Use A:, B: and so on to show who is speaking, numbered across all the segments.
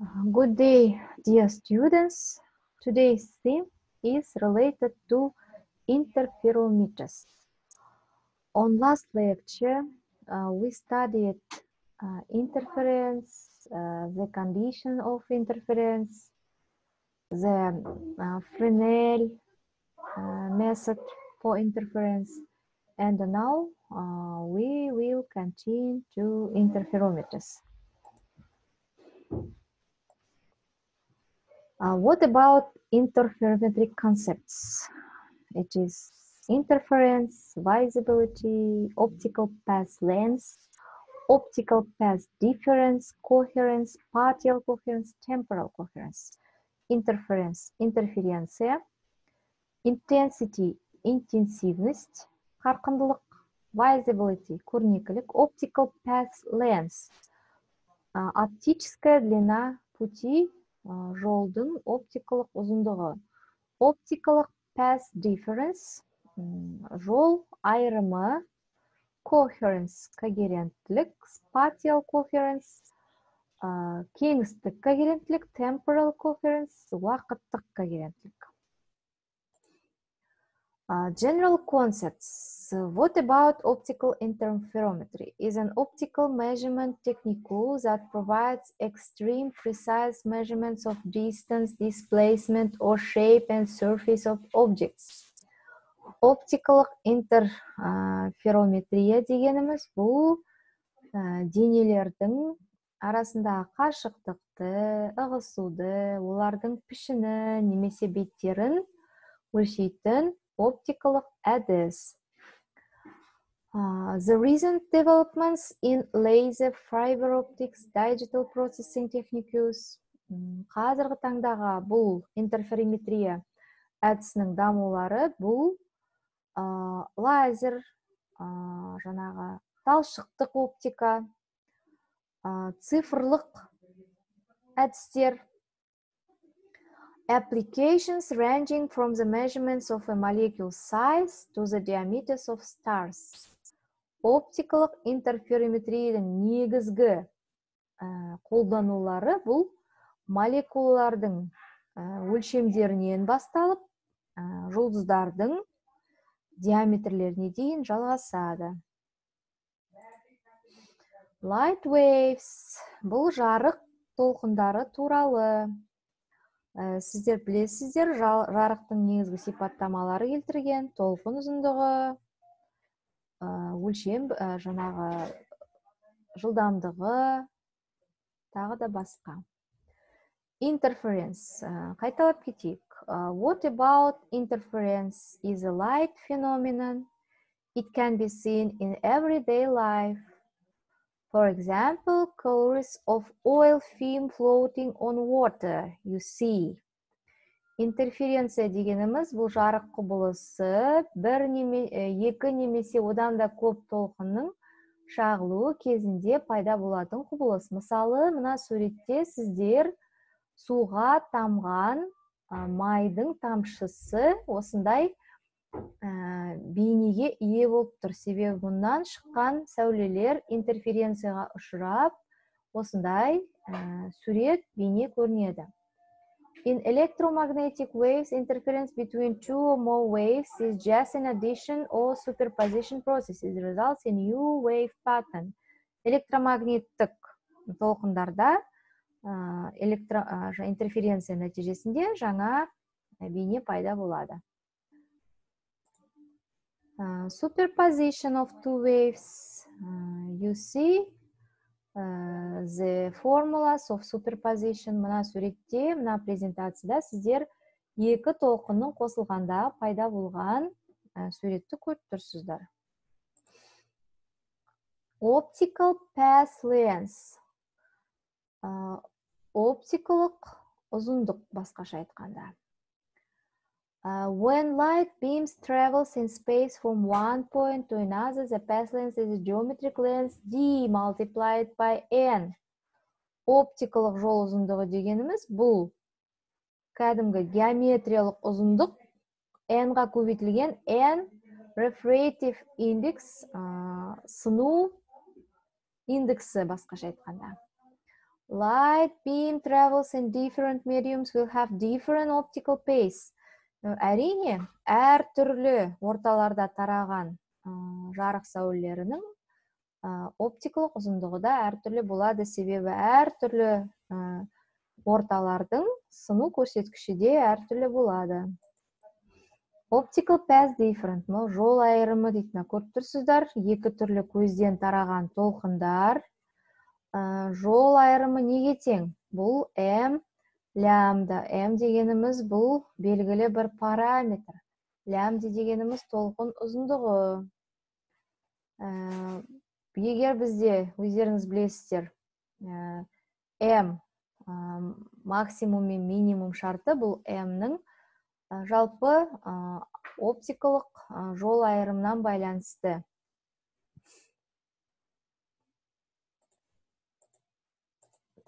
A: Good day, dear students. Today's theme is related to interferometers. On last lecture, uh, we studied uh, interference, uh, the condition of interference, the uh, Fresnel uh, method for interference, and now uh, we will continue to interferometers. Uh, what about interferometric concepts? It is interference, visibility, optical path length, optical path difference, coherence, partial coherence, temporal coherence, interference, интерференция, intensity, интенсивность, қарқындылық, visibility, көрнекілік, optical path length, а, оптическая длина пути а, жолдың оптикалық ұзындығы. Оптикалық path difference жол айырымы coherence когеренттілік spatial coherence кеңістік когеренттілік temporal coherence уақыттық когеренттілік. General concepts. What about optical interferometry? Is an optical measurement technique that provides extreme precise measurements of distance, displacement, or shape and surface of objects. Оптикалық интерферометрия дегеніміз бұл денелердің арасындағы қашықтықты, ығысуды, олардың пішіні немесе беттерін өлшейтін оптикалық әдіс. Uh, the recent developments in laser fiber optics digital processing techniques қазіргі таңдағы бұл интерферометрия әдісінің дамулары бұл лазер а, жаңағы талшықтық оптика цифрлық әдістер applications ranging from the measurements of a molecule size to the diameters of stars. Оптикалық интерферометрияның негізгі қолданулары бұл молекулалардың өлшемдерінен басталып жұлдыздардың диаметрлеріне дейін жалғасады. Light waves бұл жарық толқындары туралы Ә, сіздер білесіздер жа- жарықтың негізгі сипаттамалары келтірген толқын ұзындығы ә, өлшем ә, жаңағы жылдамдығы тағы да басқа. Interference. Қайталап кетейік. What about interference is a light phenomenon? It can be seen in everyday life. For example, colors of oil film floating on water, you see. Интерференция дегеніміз бұл жарық құбылысы бір неме, екі немесе одан да көп толқынның шағылуы кезінде пайда болатын құбылыс. Мысалы, мына суретте сіздер суға тамған майдың тамшысы осындай ә, бейнеге ие болып тұр себебі мұнан шыққан сәулелер интерференцияға ұшырап осындай ә, сурет бейне көрінеді In electromagnetic waves, interference between two or more waves is just an addition or superposition process. It results in new wave pattern. Электромагниттік толқындарда ә, электро, интерференция нәтижесінде жаңа бейне пайда болады. Uh, superposition of two waves. Uh, you see uh, the formulas of superposition мына суретте мына презентацияда сіздер екі толқынның қосылғанда пайда болған ә, суретті көріп тұрсыздар. Optical path length uh, оптикалық ұзындық басқаша айтқанда. Uh, when light beams travels in space from one point to another, the path length is a geometric length d multiplied by n. Оптикалық жол ұзындығы дегеніміз бұл кәдімгі геометриялық ұзындық n-ға көбейтілген n refractive index сыну индексі басқаша айтқанда. light beam travels in different mediums will have different optical pace әрине әртүрлі орталарда тараған жарық сәулелерінің оптикалық ұзындығы да әртүрлі болады. Себебі әртүрлі орталардың сыну көрсеткіші де әртүрлі болады. Optical path different мынау жол айырымы дейді мына көріп тұрсыздар? Екі түрлі көзден тараған толқындар жол айырымы неге тең? Бұл м лямда м дегеніміз бұл белгілі бір параметр. Лямда дегеніміз толқын ұзындығы. Егер бізде өздеріңіз білесіздер м максимум мен минимум шарты бұл м-нің жалпы оптикалық жол айырымынан байланысты.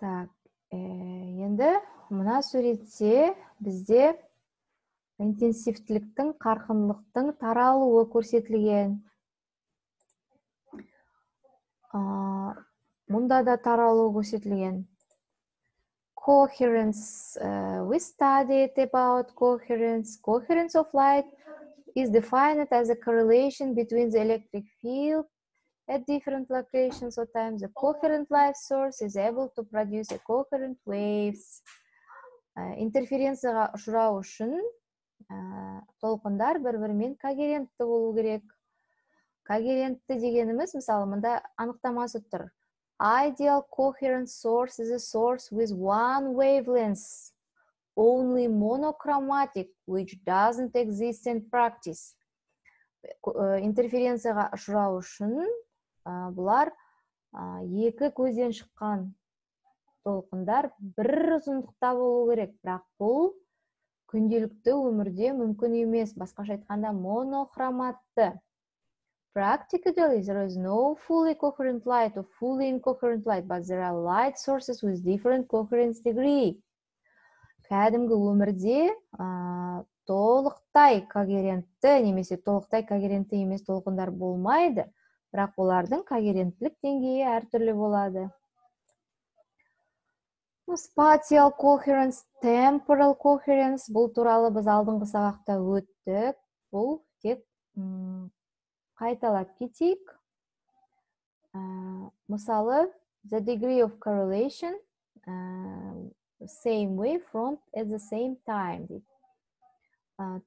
A: Так енді мына суретте бізде интенсивтіліктің қарқындылықтың таралуы көрсетілген. Мұнда да таралуы көрсетілген. Coherence uh, we studied about coherence. Coherence of light is defined as a correlation between the electric field at different locations or times. The coherent light source is able to produce a coherent waves. Интерференцияға ұшырау үшін толқындар бір бірімен когерентті болу керек. Когерентті дегеніміз мысалы мында анықтамасы тұр. Ideal coherent source is a source with one wavelength, only monochromatic, which doesn't exist in practice. Интерференцияға ұшырау үшін бұлар екі көзден шыққан. Толқындар бір ұзындықта болу керек. Бірақ бұл күнделікті өмірде мүмкін емес. Басқаша айтқанда монохроматты. Practically, there is no fully coherent light or fully incoherent light, but there are light sources with different coherence degree. Кәдімгі өмірде толықтай когерентті немесе толықтай когерентті емес толқындар болмайды, бірақ олардың когеренттілік деңгейі әртүрлі болады. Spatial coherence, temporal coherence бұл туралы біз алдыңғы сабақта өттік. Бұл тек қайталап кетейік мысалы the degree of correlation same way front at the same time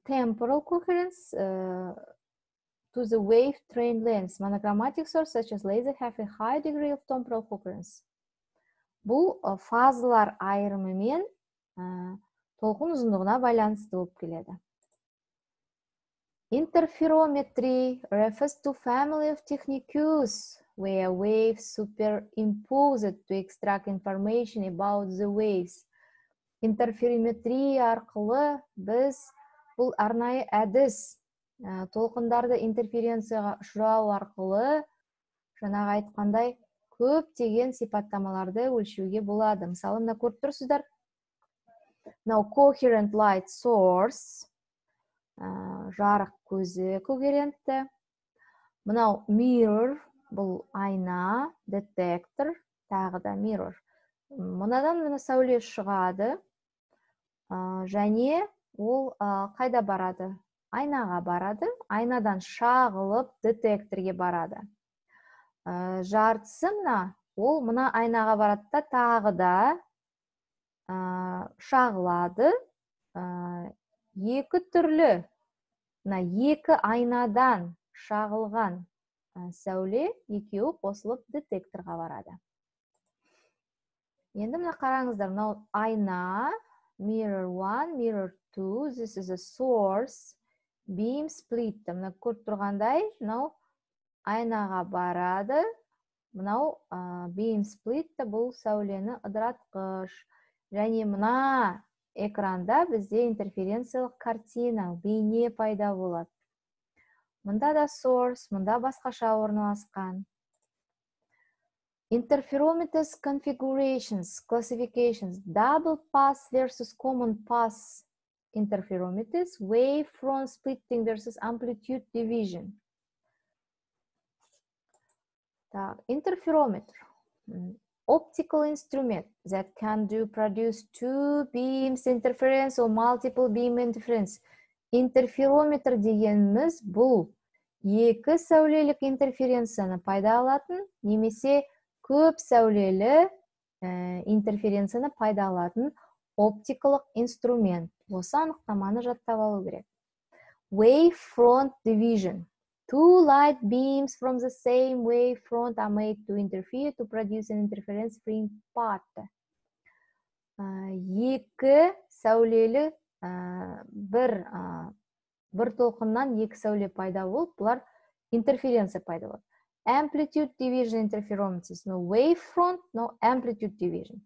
A: temporal coherence to the wave train length monogrammatic source such as laser have a high degree of temporal coherence Бұл фазалар айырымымен толқын ұзындығына байланысты болып келеді Interferometry refers to family of techniques where waves superimposed to extract information about the waves. Интерферометрия арқылы біз бұл арнайы әдіс толқындарды интерференцияға ұшырау арқылы жаңағы айтқандай көптеген сипаттамаларды өлшеуге болады. Мысалы мына көріп тұрсыздар. Мынау coherent light source жарық көзі когерентті. Мынау mirror бұл айна детектор тағы да mirror. Мынадан мына сәуле шығады және ол қайда барады? Айнаға барады айнадан шағылып детекторге барады. Жартысы мына ол мына айнаға барады да тағы да шағылады. Екі түрлі. Мына екі айнадан шағылған сәуле екеуі қосылып детекторға барады. Енді мына қараңыздар мынау айна mirror one mirror two this is a source beam split. Мына көріп тұрғандай мынау айнаға барады. Мынау beam split бұл сәулені ыдыратқыш. Және мына экранда бізде интерференциялық картина бейне пайда болады. Мында да source мында басқаша орналасқан. Interferometers configurations classifications double pass versus common pass interferometers wave front splitting versus amplitude division. Так интерферометр. Optical instrument that can do produce two beams interference or multiple beam interference. Интерферометр дегеніміз бұл. Екі сәулелік интерференцияны пайда алатын немесе көп сәулелі ә, интерференцияны пайда алатын оптикалық инструмент. Осы анықтаманы жаттап алу керек. Wave front division. Two light beams from the same wavefront are made to interfere to produce an interference-free path. Екі сәулелі бір бір толқыннан екі сәуле пайда болып, бұлар интерференция пайда болады. Amplitude division interferometers. No wavefront, no amplitude division.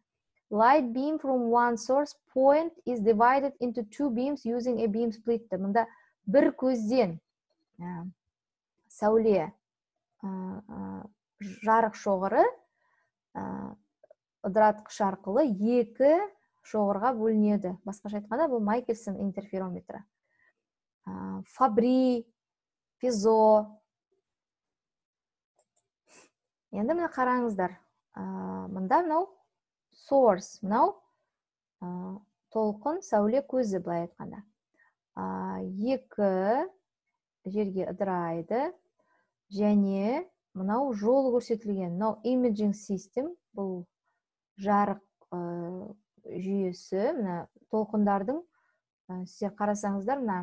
A: Light beam from one source point is divided into two beams using a beam splitter. Мұнда бір көзден сәуле жарық шоғыры ыдыратқыш арқылы екі шоғырға бөлінеді. Басқаша айтқанда бұл майкельсон интерферометрі. Фабри пизо. Енді міне қараңыздар. Мында мынау source мынау толқын сәуле көзі былай айтқанда. Екі жерге ыдырайды. Және мынау жол көрсетілген. Мынау imaging system бұл жарық жүйесі мына толқындардың ә, сіздер қарасаңыздар мына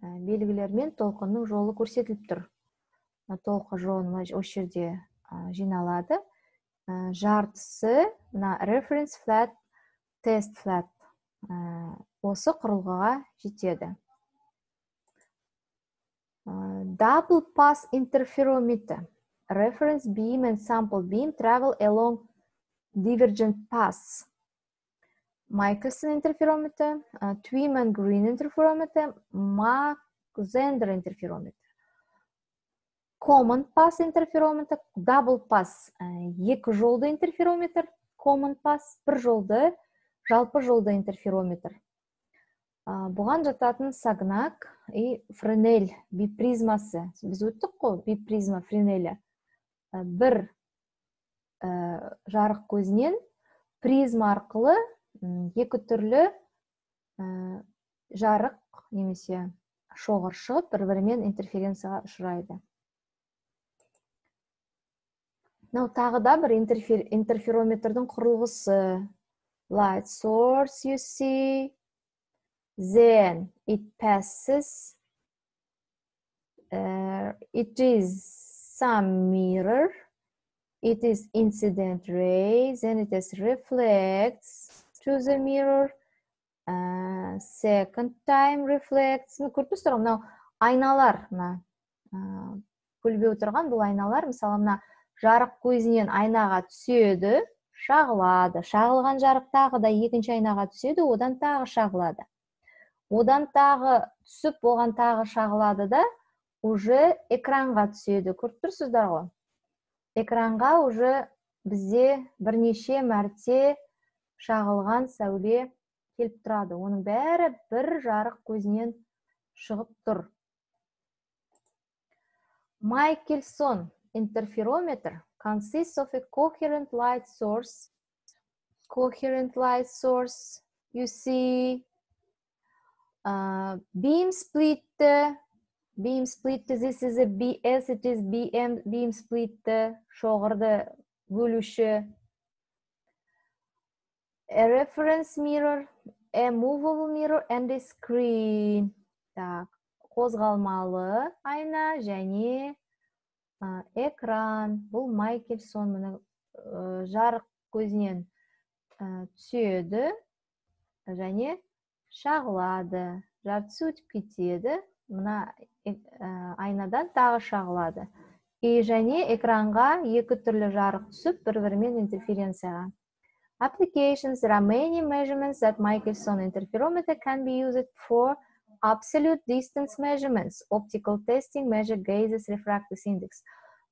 A: ә, белгілермен толқынның жолы көрсетіліп тұр. Толқын жолы осы жерде жиналады. Жартысы мына reference flat test flat осы құрылғыға жетеді. Double pass interferometer. Reference beam and sample beam travel along divergent paths. Michelson interferometer, uh, Twyman Green interferometer, Mach Zender interferometer. Common pass interferometer, double pass, екі жолды интерферометр, common pass, бір жолды, жалпы жолды интерферометр бұған жататын сагнак и френель бипризмасы біз өттік қой бипризма френелі. Бір жарық көзінен призма арқылы екі түрлі жарық немесе шоғыр шығып бір бірімен интерференцияға ұшырайды. Мынау тағы да бір интерферометрдің құрылғысы. Light source you see. Then it passes uh, it is some mirror. It is incident rays and it is reflects to the mirror. Uh, second time reflects. Көріп тұрсыздар ғой мынау айналар мына көлбеу тұрған бұл айналар мысалы мына жарық көзінен айнаға түседі шағылады. Шағылған жарық тағы да екінші айнаға түседі одан тағы шағылады. Одан тағы түсіп болған тағы шағылады да уже экранға түседі. Көріп тұрсыздар ғой? Экранға уже бізде бірнеше мәрте шағылған сәуле келіп тұрады. Оның бәрі бір жарық көзінен шығып тұр. Майкельсон интерферометр consists of a coherent light source. Coherent light source you see beam split beam split this is a bs it is bm beam split шоғырды бөлуші a reference mirror a movable mirror and a screen. Так қозғалмалы айна және экран. Бұл майкельсон міне жарық көзінен түседі. Және шағылады жартысы өтіп кетеді мына айнадан тағы шағылады. И және экранға екі түрлі жарық түсіп бір бірімен интерференцияға. Applications there are many measurements that Michelson interferometer can be used for absolute distance measurements optical testing measure gazes refractive index.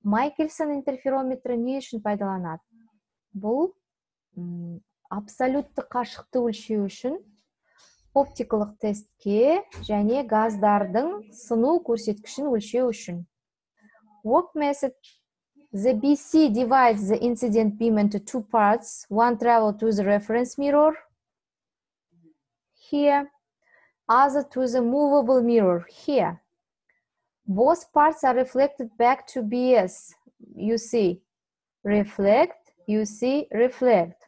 A: Michelson интерферометрі не үшін пайдаланады? Бұл абсолютті қашықты өлшеу үшін оптикалық тестке және газдардың сыну көрсеткішін өлшеу үшін work method The BC divides the incident beam into two parts. One travel to the reference mirror here, other to the movable mirror here. Both parts are reflected back to BS. You see, reflect, you see, reflect.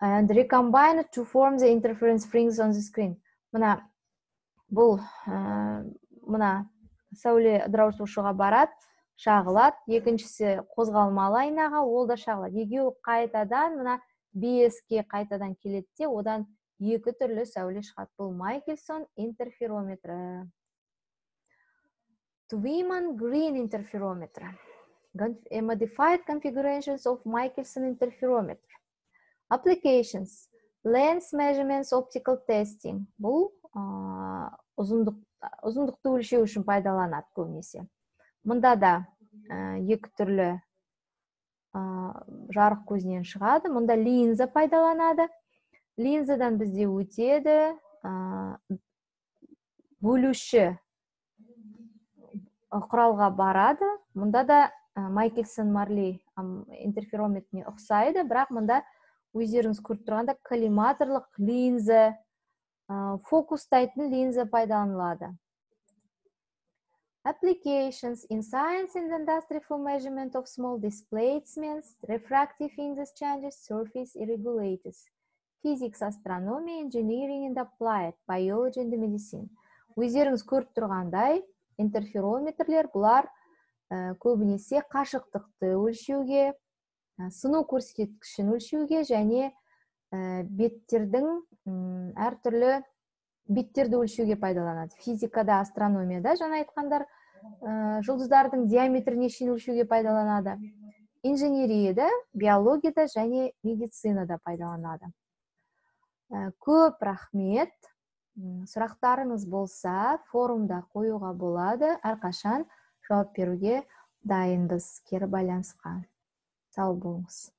A: And recombine to form the interference fringes on the screen. Мына бұл мына сәуле ыдырау барады шағылады. Екіншісі қозғалмалы айнаға ол да шағылады. Екеуі қайтадан мына беске қайтадан келеді де одан екі түрлі сәуле шығады. Бұл майкельсон интерферометрі. Twyman green interferometer modified configurations of Michelson interferometer applications lens measurements optical testing. Бұл ұзындық ұзындықты өлшеу үшін пайдаланады көбінесе. Мында да екі түрлі жарық көзінен шығады. Мұнда линза пайдаланады. Линзадан бізде өтеді бөлуші құралға барады. Мұнда да майкельсон марли интерферометріне ұқсайды бірақ мұнда өздеріңіз көріп тұрғанда коллиматорлық линза фокустайтын линза пайдаланылады Applications in science and industry for measurement of small displacements, refractive index changes, surface irregularities, physics, astronomy, engineering and applied, biology and medicine. Өздеріңіз көріп тұрғандай, интерферометрлер бұлар көбінесе қашықтықты өлшеуге, сыну көрсеткішін өлшеуге және беттердің әртүрлі беттерді өлшеуге пайдаланады. Физикада астрономияда жаңа айтқандар жұлдыздардың диаметріне шейін өлшеуге пайдаланады. Инженерияда биологияда және медицинада пайдаланады. Көп рахмет. Сұрақтарыңыз болса форумда қоюға болады. Әрқашан жауап беруге дайынбыз. Кері байланысқа. Tá alguns.